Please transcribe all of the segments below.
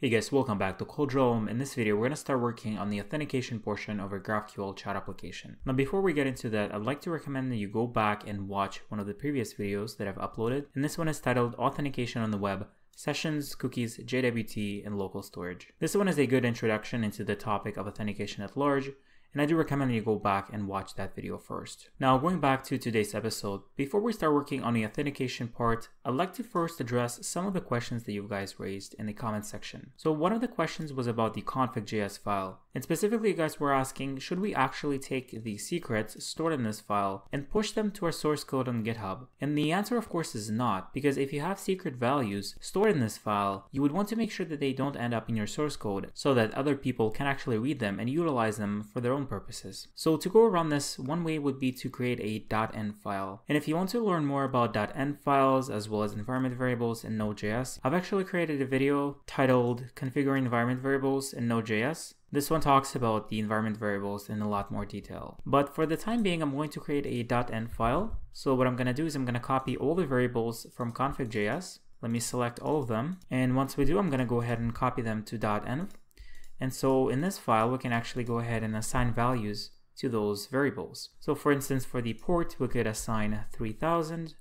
Hey guys, welcome back to Code Realm. In this video, we're going to start working on the authentication portion of our GraphQL chat application. Now, before we get into that, I'd like to recommend that you go back and watch one of the previous videos that I've uploaded. And this one is titled Authentication on the Web, Sessions, Cookies, JWT, and Local Storage. This one is a good introduction into the topic of authentication at large, and I do recommend you go back and watch that video first. Now, going back to today's episode, before we start working on the authentication part, I'd like to first address some of the questions that you guys raised in the comment section. So one of the questions was about the config.js file, and specifically you guys were asking, should we actually take the secrets stored in this file and push them to our source code on GitHub? And the answer of course is not, because if you have secret values stored in this file, you would want to make sure that they don't end up in your source code so that other people can actually read them and utilize them for their own purposes. So to go around this, one way would be to create a .env file. And if you want to learn more about .env files as well as environment variables in Node.js, I've actually created a video titled Configuring Environment Variables in Node.js. This one talks about the environment variables in a lot more detail. But for the time being, I'm going to create a .env file. So what I'm going to do is I'm going to copy all the variables from config.js. Let me select all of them. And once we do, I'm going to go ahead and copy them to .env. And so in this file, we can actually go ahead and assign values to those variables. So for instance, for the port, we could assign 3000.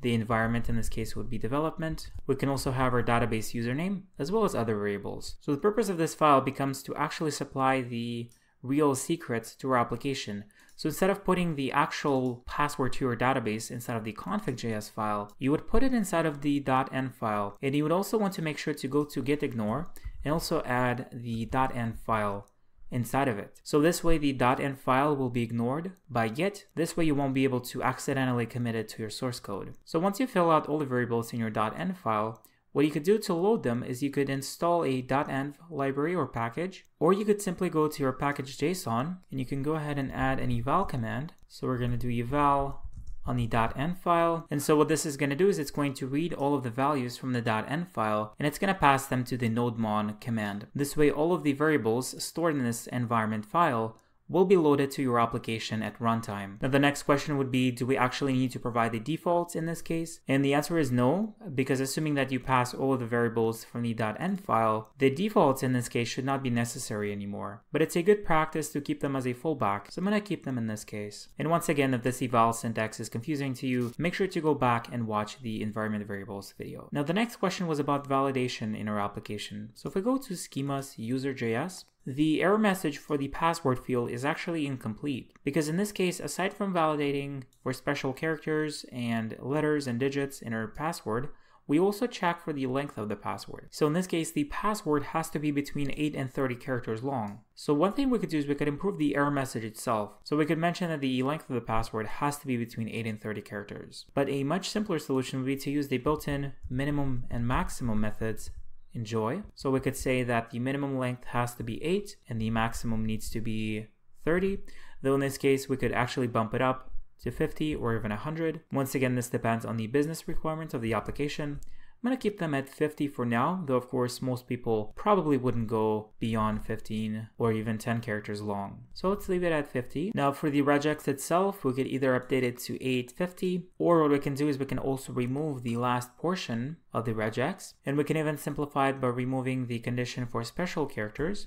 The environment in this case would be development. We can also have our database username as well as other variables. So the purpose of this file becomes to actually supply the real secrets to our application. So instead of putting the actual password to your database inside of the config.js file, you would put it inside of the .env file. And you would also want to make sure to go to gitignore and also add the .env file inside of it. So this way the .env file will be ignored by Git. This way you won't be able to accidentally commit it to your source code. So once you fill out all the variables in your .env file, what you could do to load them is you could install a .env library or package, or you could simply go to your package.json and you can go ahead and add an eval command. So we're going to do eval on the .env file. And so what this is going to do is it's going to read all of the values from the .env file and it's going to pass them to the nodemon command. This way all of the variables stored in this environment file will be loaded to your application at runtime. Now the next question would be, do we actually need to provide the defaults in this case? And the answer is no, because assuming that you pass all of the variables from the .env file, the defaults in this case should not be necessary anymore. But it's a good practice to keep them as a fallback, so I'm gonna keep them in this case. And once again, if this eval syntax is confusing to you, make sure to go back and watch the environment variables video. Now the next question was about validation in our application. So if we go to schemas user.js, the error message for the password field is actually incomplete because in this case, aside from validating for special characters and letters and digits in our password, we also check for the length of the password. So in this case, the password has to be between 8 and 30 characters long. So one thing we could do is we could improve the error message itself. So we could mention that the length of the password has to be between 8 and 30 characters. But a much simpler solution would be to use the built-in minimum and maximum methods in Joi. So we could say that the minimum length has to be 8 and the maximum needs to be 30, though in this case we could actually bump it up to 50 or even 100. Once again, this depends on the business requirements of the application. I'm going to keep them at 50 for now, though of course most people probably wouldn't go beyond 15 or even 10 characters long. So let's leave it at 50. Now for the regex itself, we could either update it to 850 or what we can do is we can also remove the last portion of the regex and we can even simplify it by removing the condition for special characters.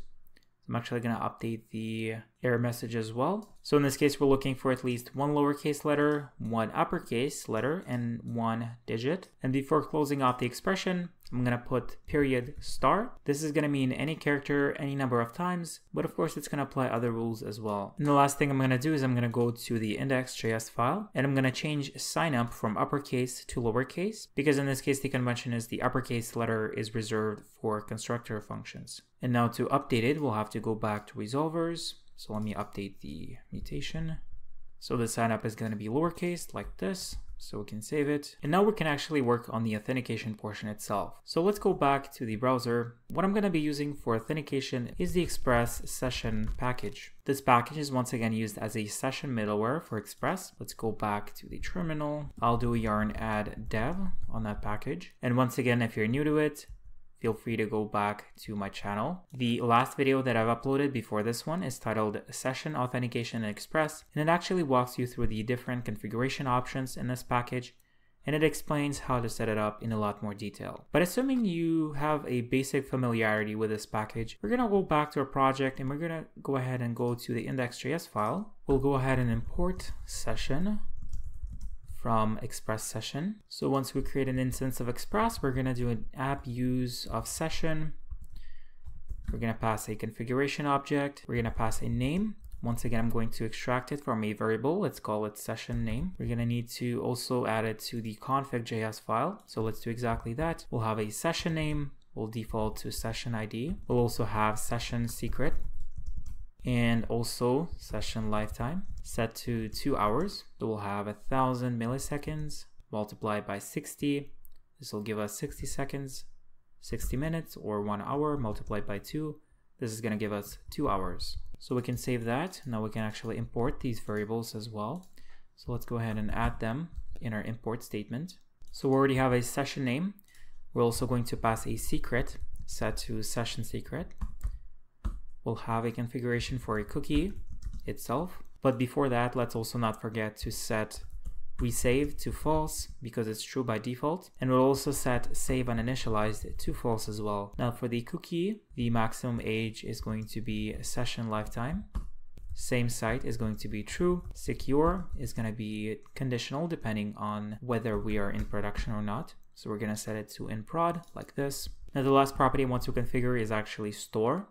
I'm actually going to update the error message as well. So in this case, we're looking for at least one lowercase letter, one uppercase letter, and one digit. And before closing off the expression, I'm going to put period star. This is going to mean any character any number of times, but of course it's going to apply other rules as well. And the last thing I'm going to do is I'm going to go to the index.js file and I'm going to change sign up from uppercase to lowercase because in this case the convention is the uppercase letter is reserved for constructor functions. And now to update it, we'll have to go back to resolvers. So let me update the mutation. So the sign up is going to be lowercase like this so we can save it. And now we can actually work on the authentication portion itself. So let's go back to the browser. What I'm going to be using for authentication is the Express session package. This package is once again used as a session middleware for Express. Let's go back to the terminal. I'll do yarn add dev on that package. And once again, if you're new to it, feel free to go back to my channel. The last video that I've uploaded before this one is titled Session Authentication Express, and it actually walks you through the different configuration options in this package and it explains how to set it up in a lot more detail. But assuming you have a basic familiarity with this package, we're gonna go back to our project and we're gonna go ahead and go to the index.js file. We'll go ahead and import session from Express session. So once we create an instance of Express, we're gonna do an app use of session. We're gonna pass a configuration object. We're gonna pass a name once again, I'm going to extract it from a variable. Let's call it session name. We're going to need to also add it to the config.js file. So let's do exactly that. We'll have a session name. We'll default to session ID. We'll also have session secret and also session lifetime set to two hours. So we'll have a thousand milliseconds multiplied by 60. This will give us 60 seconds, 60 minutes, or one hour multiplied by two. This is going to give us two hours. So we can save that. Now we can actually import these variables as well. So let's go ahead and add them in our import statement. So we already have a session name. We're also going to pass a secret set to session secret. We'll have a configuration for a cookie itself. But before that, let's also not forget to set resave to false because it's true by default. And we'll also set save uninitialized to false as well. Now for the cookie, the maximum age is going to be session lifetime. Same site is going to be true. Secure is going to be conditional depending on whether we are in production or not. So we're going to set it to in prod like this. Now the last property I want to configure is actually store.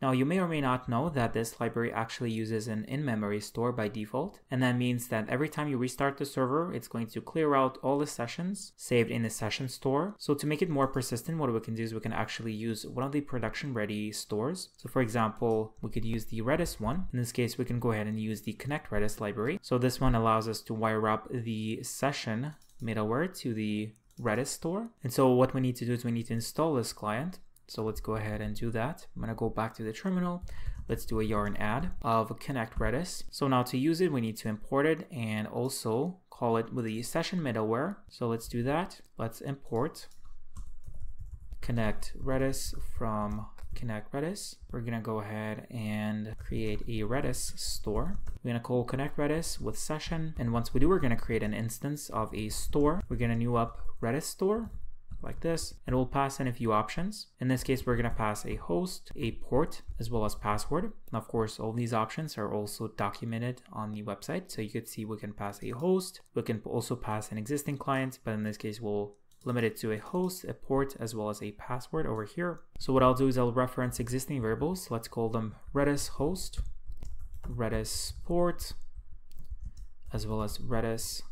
Now you may or may not know that this library actually uses an in-memory store by default, and that means that every time you restart the server, it's going to clear out all the sessions saved in the session store. So to make it more persistent, what we can do is we can actually use one of the production ready stores. So for example, we could use the Redis one. In this case, we can go ahead and use the connect Redis library. So this one allows us to wire up the session middleware to the Redis store. And so what we need to do is we need to install this client. So let's go ahead and do that. I'm gonna go back to the terminal. Let's do a yarn add of connect redis. So now to use it, we need to import it and also call it with the session middleware. So let's do that. Let's import connect redis from connect redis we're gonna go ahead and create a redis store we're gonna call connect redis with session and once we do we're gonna create an instance of a store we're gonna new up redis store like this, and we'll pass in a few options. In this case, we're going to pass a host, a port, as well as password. And of course, all these options are also documented on the website. So you could see we can pass a host, we can also pass an existing client, but in this case, we'll limit it to a host, a port, as well as a password over here. So what I'll do is I'll reference existing variables. Let's call them Redis host, Redis port, as well as Redis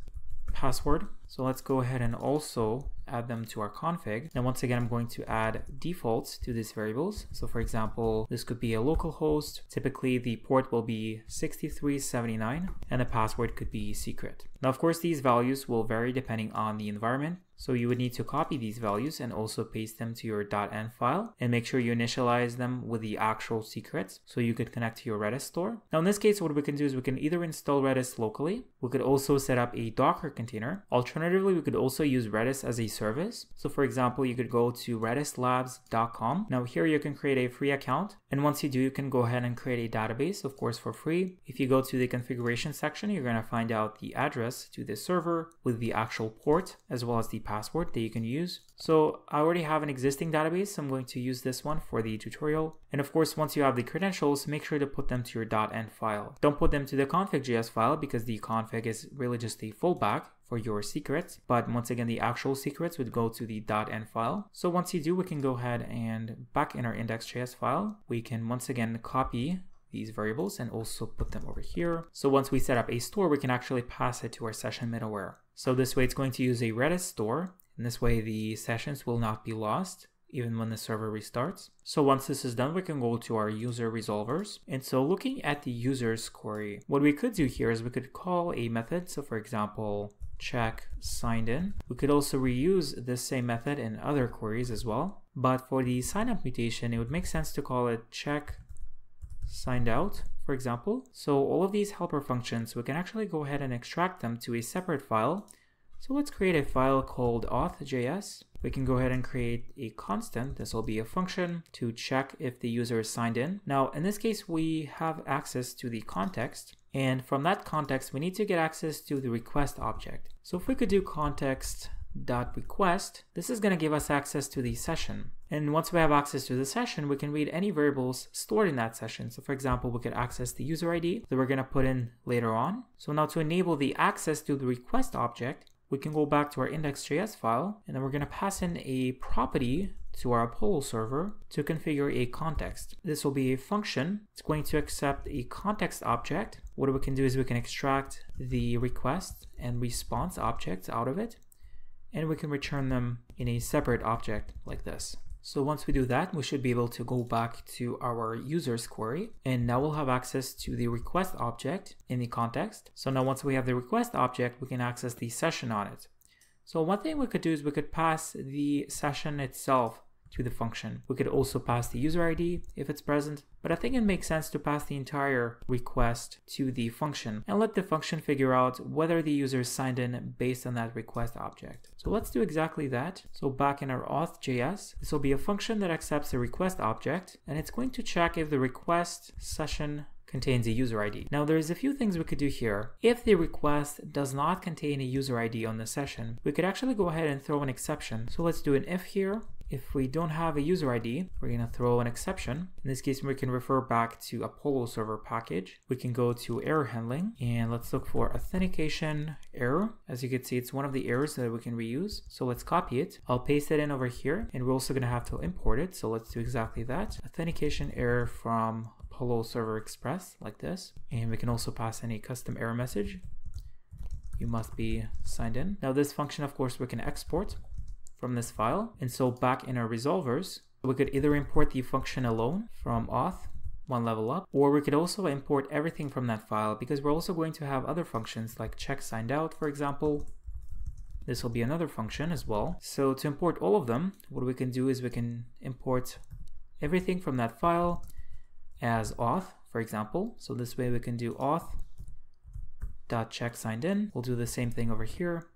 password. So let's go ahead and also add them to our config. Now, once again, I'm going to add defaults to these variables. So for example, this could be a local host. Typically the port will be 6379 and the password could be secret. Now, of course, these values will vary depending on the environment. So you would need to copy these values and also paste them to your .env file and make sure you initialize them with the actual secrets so you could connect to your Redis store. Now in this case, what we can do is we can either install Redis locally, we could also set up a Docker container. Alternatively, we could also use Redis as a service. So for example, you could go to redislabs.com. Now here you can create a free account. And once you do, you can go ahead and create a database, of course, for free. If you go to the configuration section, you're going to find out the address to the server with the actual port as well as the password that you can use. So I already have an existing database. So I'm going to use this one for the tutorial. And of course, once you have the credentials, make sure to put them to your .env file. Don't put them to the config.js file because the config is really just a fallback for your secrets. But once again, the actual secrets would go to the .env file. So once you do, we can go ahead and back in our index.js file, we can once again copy these variables and also put them over here. So once we set up a store, we can actually pass it to our session middleware. So this way it's going to use a Redis store. And this way the sessions will not be lost even when the server restarts. So once this is done, we can go to our user resolvers. And so looking at the user's query, what we could do here is we could call a method. So for example, check signed in. We could also reuse this same method in other queries as well. But for the signup mutation, it would make sense to call it check signed out, for example. So all of these helper functions, we can actually go ahead and extract them to a separate file. So let's create a file called auth.js. We can go ahead and create a constant. This will be a function to check if the user is signed in. Now, in this case, we have access to the context. And from that context, we need to get access to the request object. So if we could do context dot request, this is going to give us access to the session. And once we have access to the session, we can read any variables stored in that session. So for example, we could access the user ID that we're going to put in later on. So now to enable the access to the request object, we can go back to our index.js file and then we're going to pass in a property to our Apollo server to configure a context. This will be a function. It's going to accept a context object. What we can do is we can extract the request and response objects out of it and we can return them in a separate object like this. So once we do that, we should be able to go back to our users query and now we'll have access to the request object in the context. So now once we have the request object, we can access the session on it. So one thing we could do is we could pass the session itself to the function. We could also pass the user ID if it's present, but I think it makes sense to pass the entire request to the function and let the function figure out whether the user is signed in based on that request object. So let's do exactly that. So back in our auth.js, this will be a function that accepts a request object and it's going to check if the request session contains a user ID. Now there's a few things we could do here. If the request does not contain a user ID on the session, we could actually go ahead and throw an exception. So let's do an if here if we don't have a user ID, we're going to throw an exception. In this case, we can refer back to a Apollo server package. We can go to error handling and let's look for authentication error. As you can see, it's one of the errors that we can reuse. So let's copy it. I'll paste it in over here and we're also going to have to import it. So let's do exactly that. Authentication error from Apollo server express like this. And we can also pass any custom error message. You must be signed in. Now this function, of course, we can export from this file. And so back in our resolvers, we could either import the function alone from auth, one level up, or we could also import everything from that file because we're also going to have other functions like check signed out, for example. This will be another function as well. So to import all of them, what we can do is we can import everything from that file as auth, for example. So this way we can do auth dot check signed in. We'll do the same thing over here.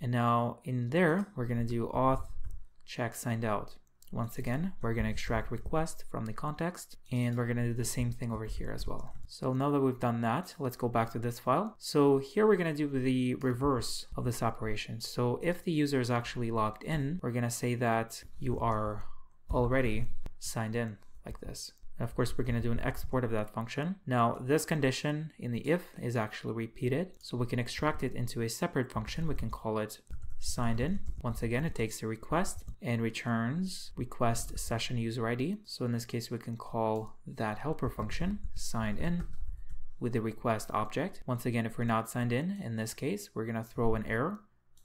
And now in there, we're going to do auth check signed out. Once again, we're going to extract request from the context and we're going to do the same thing over here as well. So now that we've done that, let's go back to this file. So here we're going to do the reverse of this operation. So if the user is actually logged in, we're going to say that you are already signed in like this. Of course, we're going to do an export of that function. Now, this condition in the if is actually repeated. So we can extract it into a separate function. We can call it signed in. Once again, it takes the request and returns request session user ID. So in this case, we can call that helper function signed in with the request object. Once again, if we're not signed in, in this case, we're going to throw an error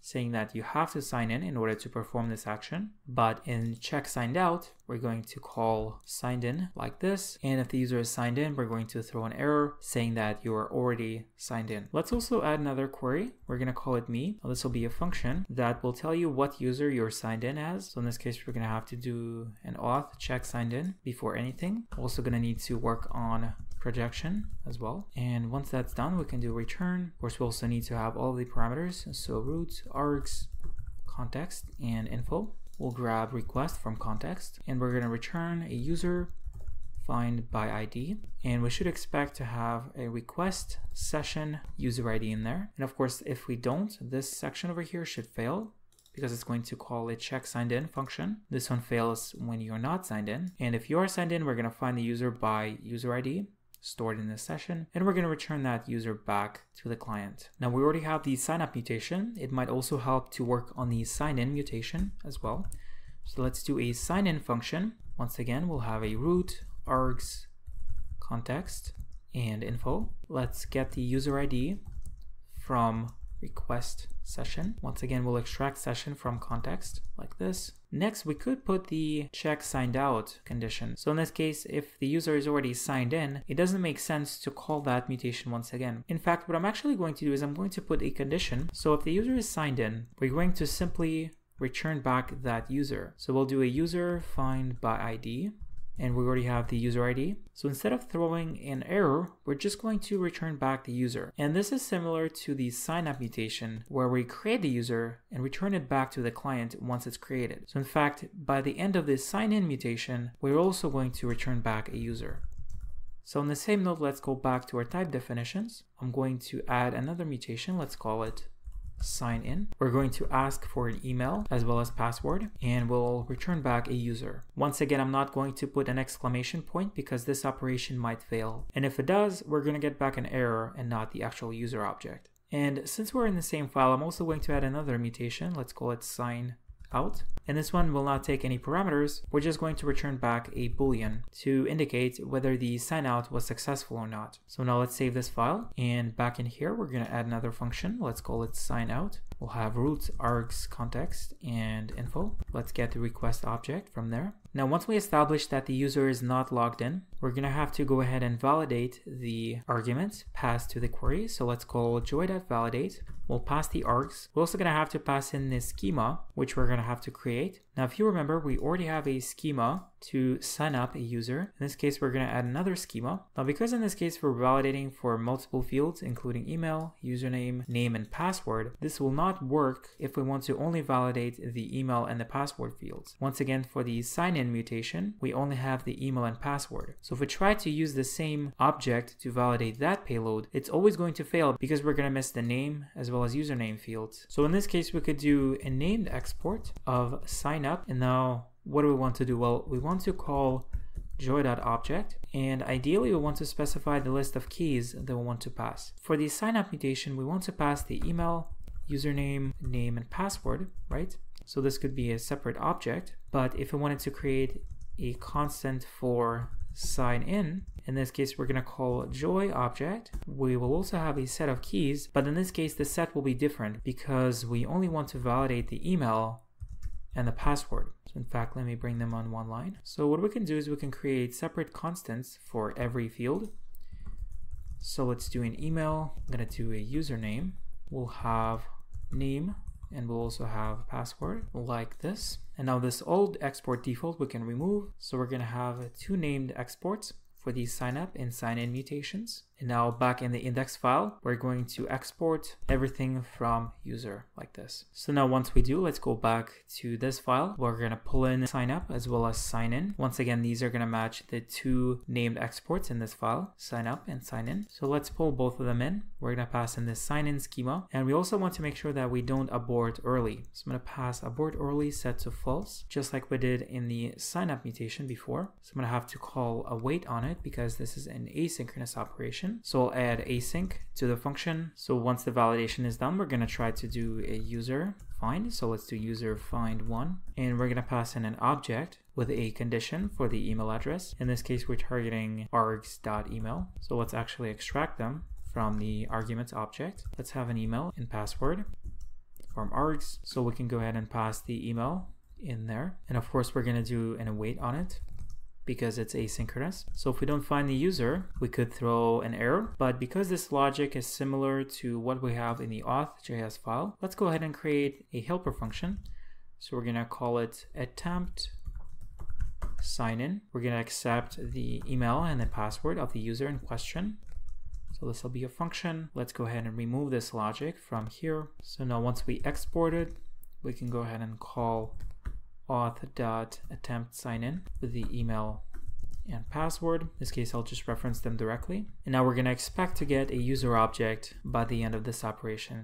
saying that you have to sign in in order to perform this action. But in check signed out, we're going to call signed in like this. And if the user is signed in, we're going to throw an error saying that you are already signed in. Let's also add another query. We're going to call it me. Now, this will be a function that will tell you what user you're signed in as. So in this case, we're going to have to do an auth check signed in before anything. Also going to need to work on projection as well. And once that's done, we can do return. Of course, we also need to have all the parameters. So root, args, context, and info. We'll grab request from context and we're going to return a user find by ID. And we should expect to have a request session user ID in there. And of course, if we don't, this section over here should fail because it's going to call a check signed in function. This one fails when you're not signed in. And if you are signed in, we're going to find the user by user ID stored in this session, and we're going to return that user back to the client. Now we already have the sign up mutation. It might also help to work on the sign in mutation as well. So let's do a sign in function. Once again, we'll have a root, args, context, and info. Let's get the user ID from request session. Once again, we'll extract session from context like this. Next, we could put the check signed out condition. So in this case, if the user is already signed in, it doesn't make sense to call that mutation once again. In fact, what I'm actually going to do is I'm going to put a condition. So if the user is signed in, we're going to simply return back that user. So we'll do a user find by ID and we already have the user ID. So instead of throwing an error, we're just going to return back the user. And this is similar to the sign up mutation where we create the user and return it back to the client once it's created. So in fact, by the end of this sign in mutation, we're also going to return back a user. So on the same note, let's go back to our type definitions. I'm going to add another mutation. Let's call it sign in. We're going to ask for an email as well as password and we'll return back a user. Once again, I'm not going to put an exclamation point because this operation might fail. And if it does, we're going to get back an error and not the actual user object. And since we're in the same file, I'm also going to add another mutation. Let's call it sign out. And this one will not take any parameters. We're just going to return back a boolean to indicate whether the sign out was successful or not. So now let's save this file. And back in here, we're going to add another function. Let's call it sign out. We'll have root args context and info. Let's get the request object from there. Now, once we establish that the user is not logged in, we're going to have to go ahead and validate the arguments passed to the query. So let's call Joi.validate. We'll pass the args. We're also going to have to pass in this schema, which we're going to have to create. Now, if you remember, we already have a schema to sign up a user. In this case, we're going to add another schema. Now, because in this case, we're validating for multiple fields, including email, username, name, and password, this will not work if we want to only validate the email and the password fields. Once again, for the sign-in mutation, we only have the email and password. So if we try to use the same object to validate that payload, it's always going to fail because we're going to miss the name as well as username fields. So in this case, we could do a named export of sign up. And now what do we want to do? Well, we want to call Joi.object and ideally we want to specify the list of keys that we want to pass. For the sign up mutation, we want to pass the email, username, name, and password, right? So this could be a separate object, but if we wanted to create a constant for sign in, in this case we're going to call Joi object. We will also have a set of keys, but in this case the set will be different because we only want to validate the email and the password. So in fact, let me bring them on one line. So what we can do is we can create separate constants for every field. So let's do an email. I'm going to do a username. We'll have name and we'll also have password like this. And now this old export default we can remove. So we're going to have two named exports for these sign up and sign in mutations. And now back in the index file, we're going to export everything from user like this. So now once we do, let's go back to this file. We're going to pull in sign up as well as sign in. Once again, these are going to match the two named exports in this file, sign up and sign in. So let's pull both of them in. We're going to pass in this sign in schema. And we also want to make sure that we don't abort early. So I'm going to pass abort early set to false, just like we did in the sign up mutation before. So I'm going to have to call await on it because this is an asynchronous operation validation. So I'll add async to the function. So once the validation is done, we're going to try to do a user find. So let's do user find one. And we're going to pass in an object with a condition for the email address. In this case, we're targeting args.email. So let's actually extract them from the arguments object. Let's have an email and password from args. So we can go ahead and pass the email in there. And of course, we're going to do an await on it because it's asynchronous. So if we don't find the user, we could throw an error. But because this logic is similar to what we have in the auth.js file, let's go ahead and create a helper function. So we're to call it attempt sign in. We're to accept the email and the password of the user in question. So this will be a function. Let's go ahead and remove this logic from here. So now once we export it, we can go ahead and call auth.attempt sign in with the email and password. In this case, I'll just reference them directly. And now we're going to expect to get a user object by the end of this operation.